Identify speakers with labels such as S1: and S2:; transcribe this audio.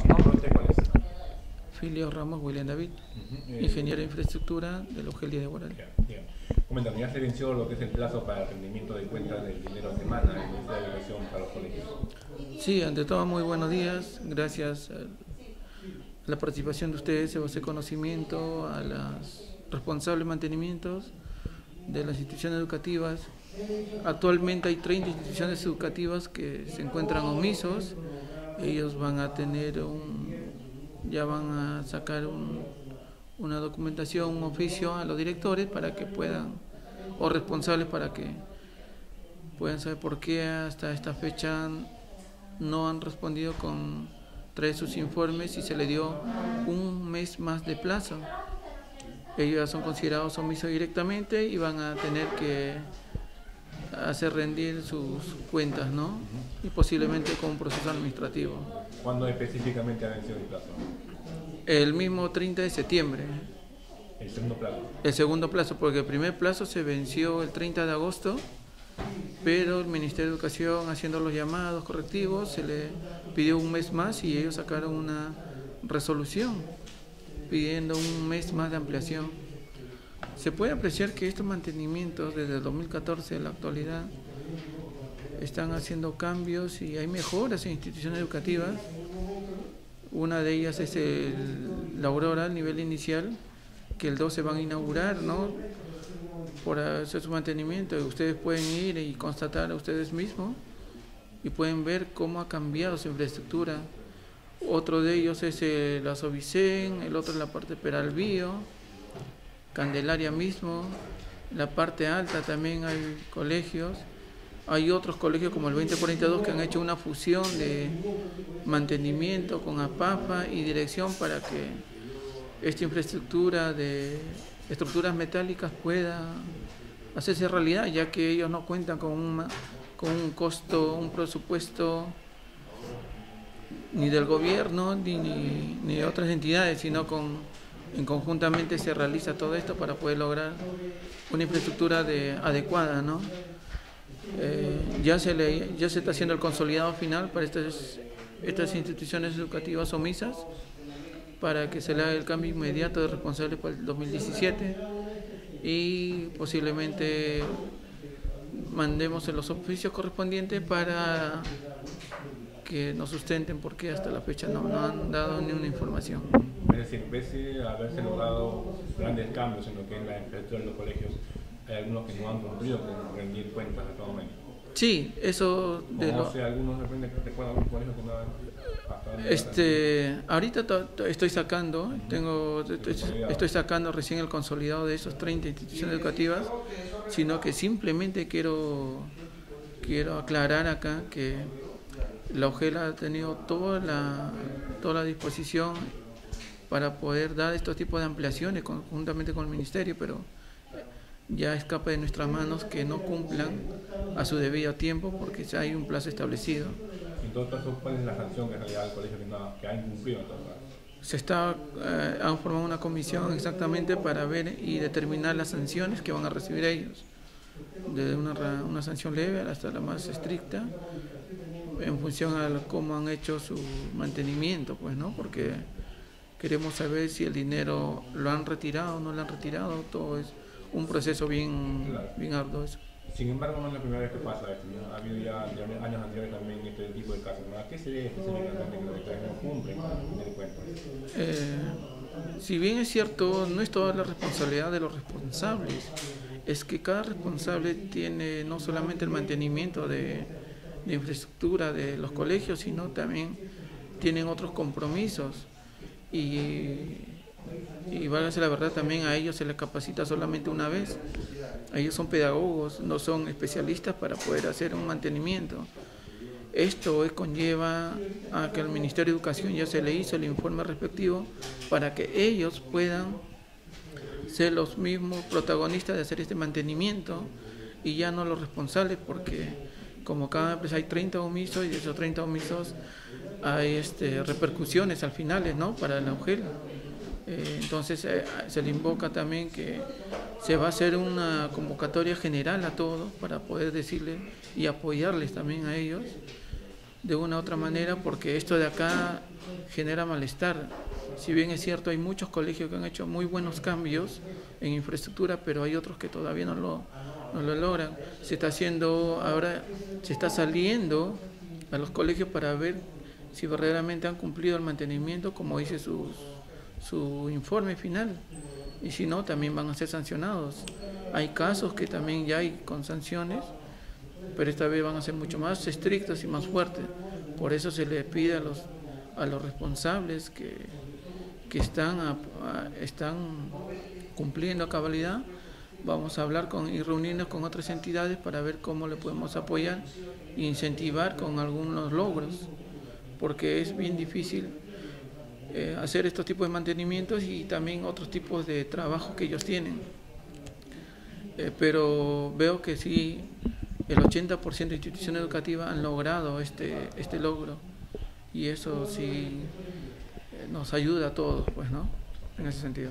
S1: su nombre, ¿usted cuál es?
S2: Filio Ramos William David,
S1: eh,
S2: ingeniero de infraestructura de la UGEL de
S1: ya. Coméntame, ya se venció lo que es el plazo para el rendimiento de cuentas del dinero a semana en Ministerio de Educación para los colegios.
S2: Sí, ante todo, muy buenos días. Gracias a la participación de ustedes, a hacer conocimiento a los responsables de mantenimientos de las instituciones educativas. Actualmente hay 30 instituciones educativas que se encuentran omisos. Ellos van a tener un, ya van a sacar un- una documentación, un oficio a los directores para que puedan, o responsables para que puedan saber por qué hasta esta fecha no han respondido con traer sus informes y se le dio un mes más de plazo. Ellos ya son considerados omisos directamente y van a tener que hacer rendir sus cuentas, ¿no? Y posiblemente con un proceso administrativo.
S1: ¿Cuándo específicamente ha vencido el plazo?
S2: El mismo 30 de septiembre,
S1: El segundo plazo.
S2: el segundo plazo, porque el primer plazo se venció el 30 de agosto, pero el Ministerio de Educación, haciendo los llamados correctivos, se le pidió un mes más y ellos sacaron una resolución pidiendo un mes más de ampliación. Se puede apreciar que estos mantenimientos desde el 2014 a la actualidad están haciendo cambios y hay mejoras en instituciones educativas. Una de ellas es el, la Aurora, el nivel inicial, que el 12 van a inaugurar, ¿no? Por hacer su mantenimiento. Ustedes pueden ir y constatar a ustedes mismos y pueden ver cómo ha cambiado su infraestructura. Otro de ellos es el Asovicen, el otro es la parte Peralvío, Candelaria mismo, la parte alta también hay colegios. Hay otros colegios como el 2042 que han hecho una fusión de mantenimiento con APAFA y dirección para que esta infraestructura de estructuras metálicas pueda hacerse realidad, ya que ellos no cuentan con, una- con un costo, un presupuesto ni del gobierno ni, ni, ni de otras entidades, sino con en conjuntamente se realiza todo esto para poder lograr una infraestructura de, adecuada, ¿no? Eh, ya se ya se está haciendo el consolidado final para estas estas instituciones educativas omisas para que se le haga el cambio inmediato de responsable para el 2017 y posiblemente mandemos en los oficios correspondientes para que nos sustenten porque hasta la fecha no, no han dado ni una información.
S1: Es decir, pese a haberse logrado grandes cambios en lo que es la infraestructura de los colegios, hay algunos que no han cumplido con rendir cuentas hasta el momento.
S2: Sí, eso de lo,
S1: algunos de repente recuerdan algún colegio que no han
S2: Este, ahorita to- to- estoy sacando, tengo, estoy, estoy sacando recién el consolidado de esos 30 instituciones educativas, sino que simplemente quiero, quiero aclarar acá que la OGEL ha tenido toda la, toda la disposición para poder dar estos tipos de ampliaciones conjuntamente con el Ministerio, pero ya escapa de nuestras manos que no cumplan a su debido tiempo porque ya hay un plazo establecido.
S1: En todo caso, ¿cuál es la sanción que le da al colegio que, no, que ha incumplido en todo caso?
S2: Se está, eh, han formado una comisión exactamente para ver y determinar las sanciones que van a recibir ellos, desde una, una sanción leve hasta la más estricta, en función a cómo han hecho su mantenimiento, pues, ¿no? Porque queremos saber si el dinero lo han retirado o no lo han retirado, todo es un proceso bien, bien arduo. eso.
S1: Sin embargo, no es la primera vez que pasa esto. ¿no? Ha habido ya años anteriores también este tipo de casos. ¿no? ¿A qué se debe específicamente que los directores no cumplen rendir cuentas?
S2: Eh, si bien es cierto, no es toda la responsabilidad de los responsables, es que cada responsable tiene no solamente el mantenimiento de, de infraestructura de los colegios, sino también tienen otros compromisos. Y, y válgase la verdad, también a ellos se les capacita solamente una vez. Ellos son pedagogos, no son especialistas para poder hacer un mantenimiento. Esto conlleva a que al Ministerio de Educación ya se le hizo el informe respectivo para que ellos puedan ser los mismos protagonistas de hacer este mantenimiento y ya no los responsables porque como cada empresa hay 30 omisos y de esos 30 omisos hay este, repercusiones al final ¿no? para la UGEL. Eh, entonces eh, se le invoca también que se va a hacer una convocatoria general a todos para poder decirle y apoyarles también a ellos de una u otra manera porque esto de acá genera malestar. Si bien es cierto, hay muchos colegios que han hecho muy buenos cambios en infraestructura, pero hay otros que todavía no lo, no lo logran. Se está haciendo, ahora se está saliendo a los colegios para ver si verdaderamente han cumplido el mantenimiento como dice su, su informe final. Y si no, también van a ser sancionados. Hay casos que también ya hay con sanciones, pero esta vez van a ser mucho más estrictos y más fuertes. Por eso se le pide a los, a los responsables que, que están, están cumpliendo a cabalidad, vamos a hablar con, y reunirnos con otras entidades para ver cómo le podemos apoyar e incentivar con algunos logros, porque es bien difícil eh, hacer estos tipos de mantenimientos y también otros tipos de trabajo que ellos tienen. Eh, pero veo que sí, el 80% de instituciones educativas han logrado este, este logro y eso sí eh, nos ayuda a todos, pues, ¿no? En ese sentido.